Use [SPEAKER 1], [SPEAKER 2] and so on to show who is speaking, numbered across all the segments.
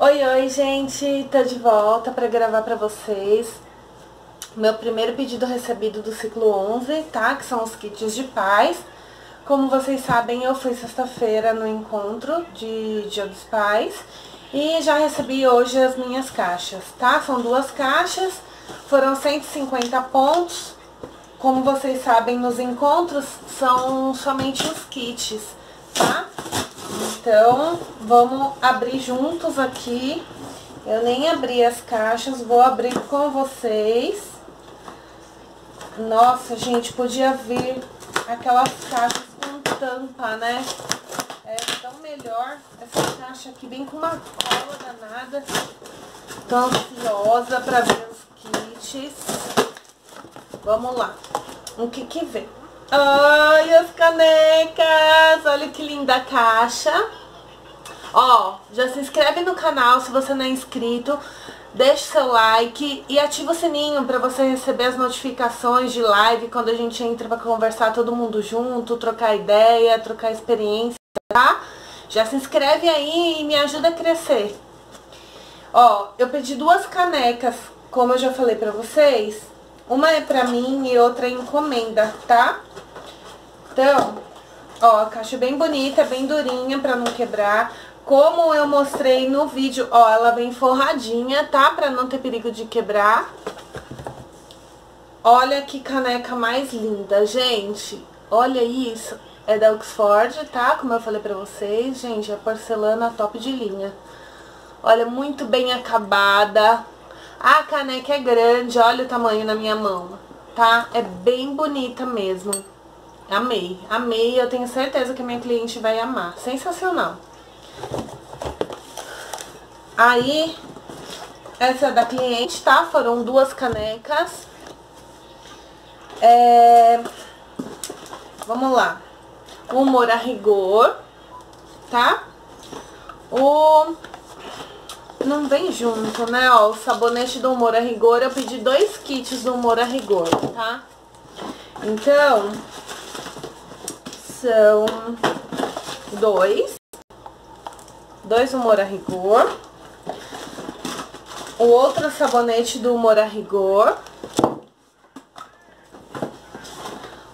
[SPEAKER 1] Oi, oi, gente! Tô de volta pra gravar pra vocês meu primeiro pedido recebido do ciclo 11, tá? Que são os kits de paz. Como vocês sabem, eu fui sexta-feira no encontro de Dia dos Pais e já recebi hoje as minhas caixas, tá? São duas caixas, foram 150 pontos. Como vocês sabem, nos encontros são somente os kits, tá? Então, vamos abrir juntos aqui. Eu nem abri as caixas, vou abrir com vocês. Nossa, gente, podia vir aquelas caixas com tampa, né? É tão melhor. Essa caixa aqui vem com uma cola danada. Tô ansiosa pra ver os kits. Vamos lá. O que que vem? Ai, as canecas! Olha que linda a caixa. Ó, já se inscreve no canal se você não é inscrito. Deixe seu like e ativa o sininho para você receber as notificações de live quando a gente entra para conversar todo mundo junto, trocar ideia, trocar experiência, tá? Já se inscreve aí e me ajuda a crescer. Ó, eu pedi duas canecas, como eu já falei pra vocês. Uma é pra mim e outra é encomenda, tá? Então, ó, a caixa é bem bonita, bem durinha pra não quebrar. Como eu mostrei no vídeo, ó, ela vem forradinha, tá? Pra não ter perigo de quebrar. Olha que caneca mais linda, gente. Olha isso. É da Oxford, tá? Como eu falei pra vocês, gente, é porcelana top de linha. Olha, muito bem acabada. A caneca é grande, olha o tamanho na minha mão, tá? É bem bonita mesmo. Amei, amei. Eu tenho certeza que a minha cliente vai amar. Sensacional. Aí, essa da cliente, tá? Foram duas canecas. É... Vamos lá. O humor a rigor, tá? O... Não vem junto, né? Ó, o sabonete do humor a rigor, eu pedi dois kits do humor a rigor, tá? Então, são dois. Dois humor a rigor. O outro sabonete do humor a rigor.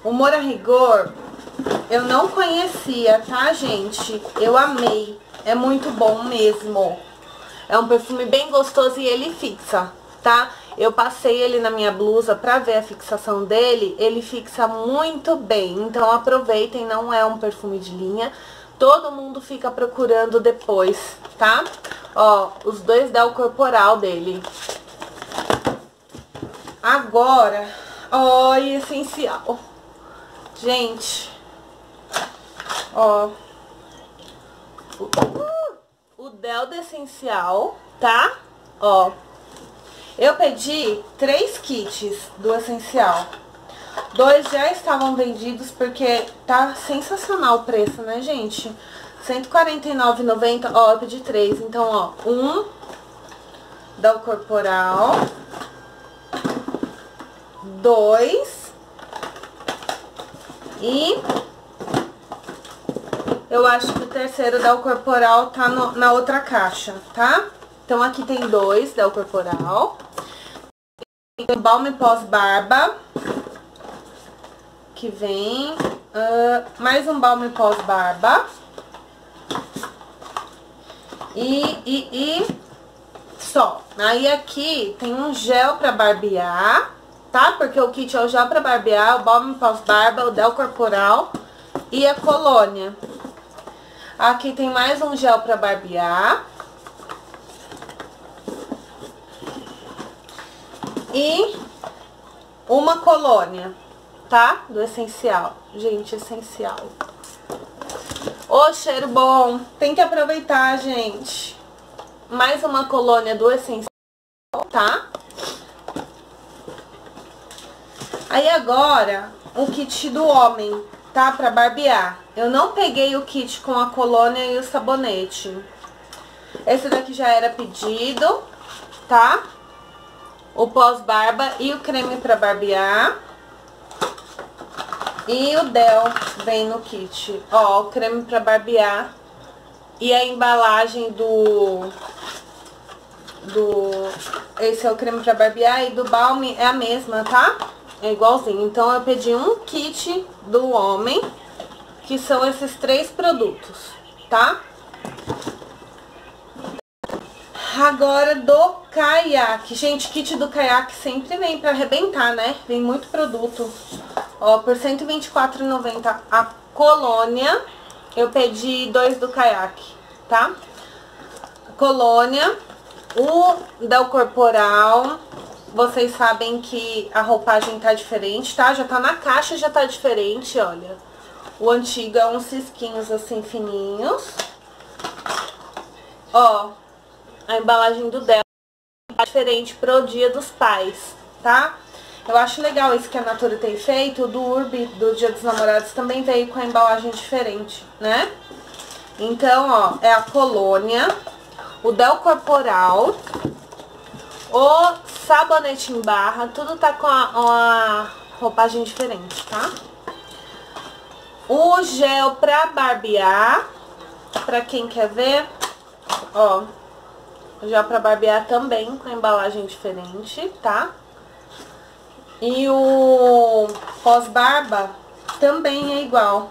[SPEAKER 1] O humor a rigor eu não conhecia, tá, gente? Eu amei. É muito bom mesmo. É um perfume bem gostoso e ele fixa, tá? Eu passei ele na minha blusa pra ver a fixação dele, ele fixa muito bem. Então aproveitem, não é um perfume de linha. Todo mundo fica procurando depois, tá? Ó, os dois o corporal dele. Agora, ó, essencial. Gente, ó. Uh, o Delta Essencial, tá? Ó, eu pedi três kits do Essencial. Dois já estavam vendidos porque tá sensacional o preço, né, gente? R$149,90, ó, eu pedi três. Então, ó, um da Corporal. Dois. E eu acho que o terceiro da Corporal tá no, na outra caixa, tá? Então, aqui tem dois da Corporal. Tem balme pós-barba. Que vem. Uh, mais um balme pós-barba. E, e, e só. Aí aqui tem um gel pra barbear, tá? Porque o kit é o gel pra barbear, o balme pós-barba, o del corporal e a colônia. Aqui tem mais um gel pra barbear. E uma colônia, tá? Do essencial. Gente, essencial. Ô, cheiro bom. Tem que aproveitar, gente. Mais uma colônia do essencial, tá? Aí agora, o kit do homem, tá? Pra barbear. Eu não peguei o kit com a colônia e o sabonete. Esse daqui já era pedido, tá? o pós-barba e o creme pra barbear. E o Del vem no kit. Ó, o creme pra barbear. E a embalagem do, do... Esse é o creme pra barbear e do balme é a mesma, tá? É igualzinho. Então, eu pedi um kit do homem, que são esses três produtos, tá? Agora do caiaque. Gente, kit do caiaque sempre vem pra arrebentar, né? Vem muito produto. Ó, por R$ 124,90 a colônia. Eu pedi dois do caiaque, tá? Colônia. O Del Corporal. Vocês sabem que a roupagem tá diferente, tá? Já tá na caixa, já tá diferente, olha. O antigo é uns cisquinhos assim fininhos. Ó, a embalagem do Del é diferente pro dia dos pais, tá? Eu acho legal isso que a Natura tem feito, o do Urbi, do Dia dos Namorados, também veio com a embalagem diferente, né? Então, ó, é a colônia, o Del Corporal, o sabonete em barra, tudo tá com a, uma roupagem diferente, tá? O gel pra barbear, pra quem quer ver, ó, já pra barbear também com embalagem diferente, tá? E o pós-barba também é igual.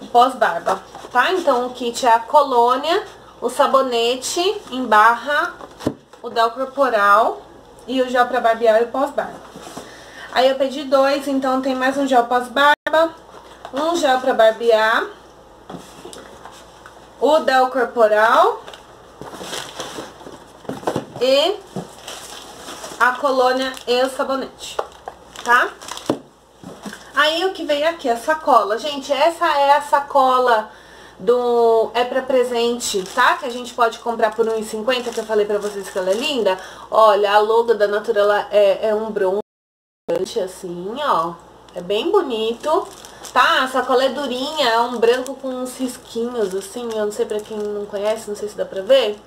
[SPEAKER 1] O pós-barba, tá? Então o kit é a colônia, o sabonete em barra, o del corporal e o gel pra barbear e o pós-barba. Aí eu pedi dois, então tem mais um gel pós-barba, um gel pra barbear, o del corporal e a colônia e o sabonete, tá? Aí o que veio aqui, a sacola. Gente, essa é a sacola do é pra presente, tá? Que a gente pode comprar por R$1,50, que eu falei pra vocês que ela é linda. Olha, a logo da Natura ela é, é um bronze, assim, ó. É bem bonito, tá? A sacola é durinha, é um branco com uns risquinhos, assim. Eu não sei pra quem não conhece, não sei se dá pra ver.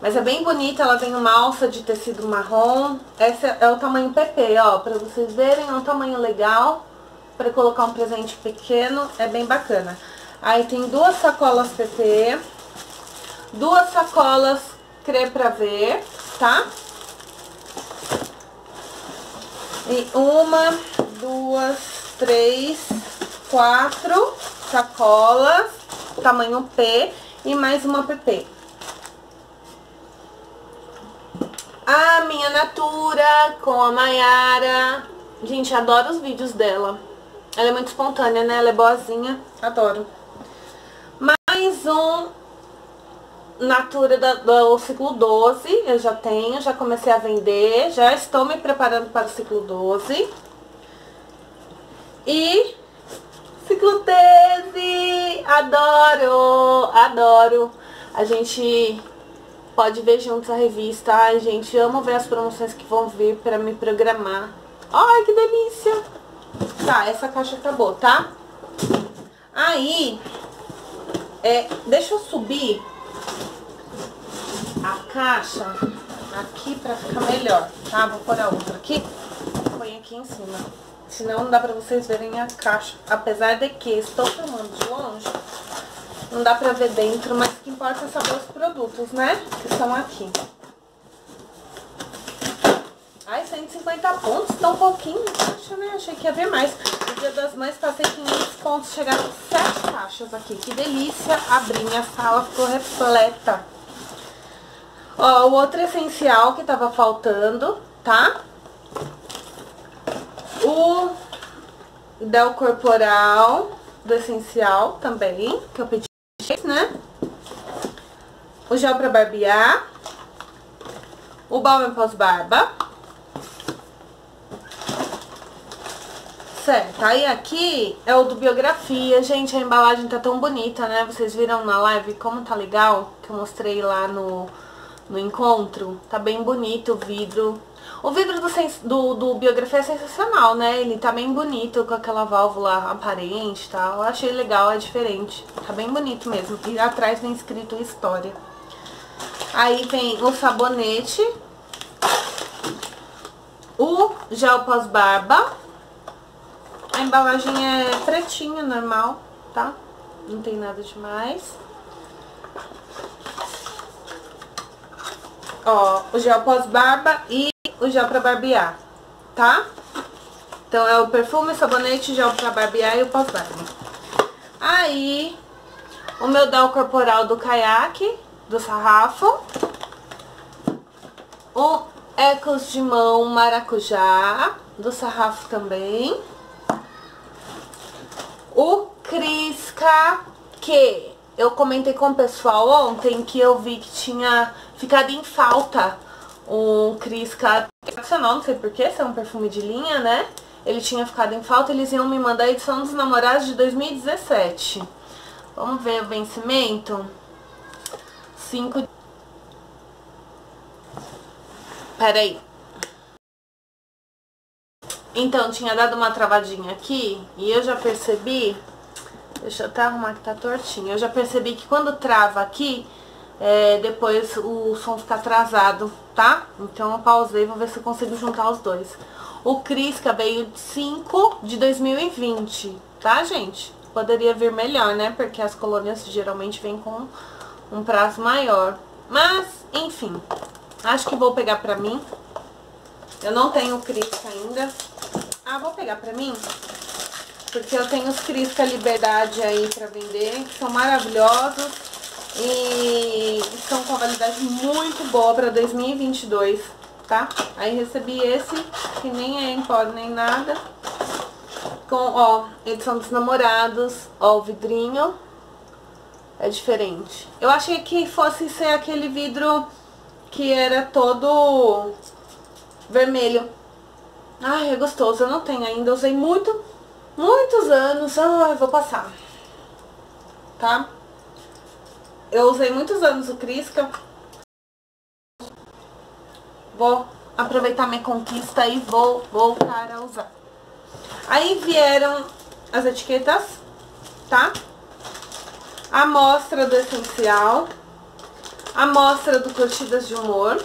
[SPEAKER 1] Mas é bem bonita, ela tem uma alça de tecido marrom. Esse é o tamanho PP, ó, pra vocês verem, é um tamanho legal. Pra colocar um presente pequeno, é bem bacana. Aí tem duas sacolas PP, duas sacolas crê pra ver, tá? E uma, duas, três, quatro sacolas, tamanho P e mais uma PP. A minha Natura com a Mayara. Gente, adoro os vídeos dela. Ela é muito espontânea, né? Ela é boazinha. Adoro. Mais um Natura do ciclo 12. Eu já tenho, já comecei a vender. Já estou me preparando para o ciclo 12. E ciclo 13. Adoro, adoro. A gente pode ver juntos a revista. Ai, gente, amo ver as promoções que vão vir pra me programar. Ai, que delícia! Tá, essa caixa acabou, tá? Aí, é, deixa eu subir a caixa aqui pra ficar melhor, tá? Vou pôr a outra aqui. Põe aqui em cima. Senão não dá pra vocês verem a caixa. Apesar de que estou filmando de longe, não dá pra ver dentro, mas o que importa é saber os produtos, né? Que estão aqui. Ai, 150 pontos, tão pouquinho. Poxa, né? Achei que ia ver mais. No dia das mães passei 500 pontos, chegaram 7 caixas aqui. Que delícia abrir, minha sala ficou repleta. Ó, o outro essencial que tava faltando, tá? O Del Corporal do essencial também, que eu pedi né? O gel pra barbear. O balme pós-barba. Certo, aí aqui é o do biografia. Gente, a embalagem tá tão bonita, né? Vocês viram na live como tá legal? Que eu mostrei lá no, no encontro. Tá bem bonito o vidro. O vidro do, do, do, Biografia é sensacional, né? Ele tá bem bonito, com aquela válvula aparente e tal. Eu achei legal, é diferente. Tá bem bonito mesmo. E atrás vem escrito História. Aí vem o sabonete. O gel pós-barba. A embalagem é pretinha, normal, tá? Não tem nada demais. ó, o gel pós-barba e o gel pra barbear, tá? Então é o perfume, sabonete, gel pra barbear e o pós-barba. Aí, o meu dal corporal do caiaque, do sarrafo. O Ecos de mão maracujá, do sarrafo também. O Crisca, que eu comentei com o pessoal ontem que eu vi que tinha ficado em falta um Crisca tradicional, não sei porquê, se é um perfume de linha, né? Ele tinha ficado em falta, eles iam me mandar a edição dos namorados de 2017. Vamos ver o vencimento. 5 Peraí. Então, tinha dado uma travadinha aqui e eu já percebi... Deixa eu até arrumar que tá tortinho. Eu já percebi que quando trava aqui, é, depois o som fica atrasado, tá? Então eu pausei, vou ver se eu consigo juntar os dois. O Crisca veio 5 de 2020, tá, gente? Poderia vir melhor, né? Porque as colônias geralmente vêm com um prazo maior. Mas, enfim, acho que vou pegar pra mim. Eu não tenho Crisca ainda. Ah, vou pegar pra mim. Porque eu tenho os Crisca Liberdade aí pra vender, que são maravilhosos. E estão com validade muito boa pra 2022 tá? Aí recebi esse, que nem é em pó nem nada. Com, ó, edição dos namorados, ó, o vidrinho. É diferente. Eu achei que fosse ser aquele vidro que era todo vermelho. Ai, é gostoso. Eu não tenho ainda. Usei muito, muitos anos. Ai, vou passar. Tá? Eu usei muitos anos o Crisca. Vou aproveitar minha conquista e vou voltar a usar. Aí vieram as etiquetas, tá? A amostra do essencial. A amostra do Curtidas de Humor.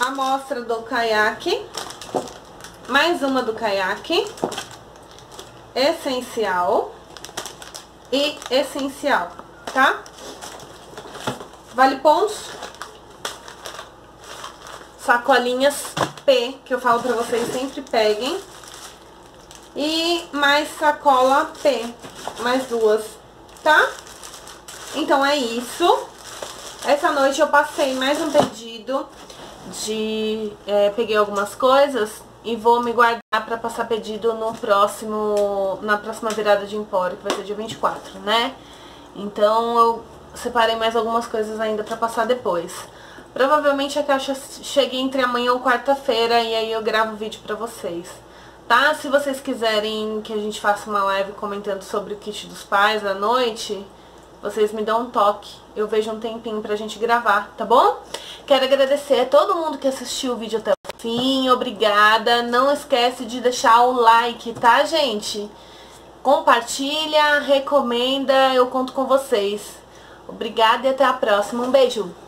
[SPEAKER 1] A amostra do caiaque. Mais uma do caiaque. Essencial. E essencial, tá? Vale pontos sacolinhas P, que eu falo pra vocês, sempre peguem. E mais sacola P, mais duas, tá? Então é isso. Essa noite eu passei mais um pedido de... É, peguei algumas coisas e vou me guardar pra passar pedido no próximo... Na próxima virada de empório, que vai ser dia 24, né? Então eu separei mais algumas coisas ainda pra passar depois. Provavelmente a caixa chegue entre amanhã ou quarta-feira e aí eu gravo o vídeo pra vocês. Tá? Se vocês quiserem que a gente faça uma live comentando sobre o kit dos pais à noite, vocês me dão um toque. Eu vejo um tempinho pra gente gravar, tá bom? Quero agradecer a todo mundo que assistiu o vídeo até o fim. Obrigada. Não esquece de deixar o like, tá, gente? Compartilha, recomenda, eu conto com vocês. Obrigada e até a próxima. Um beijo!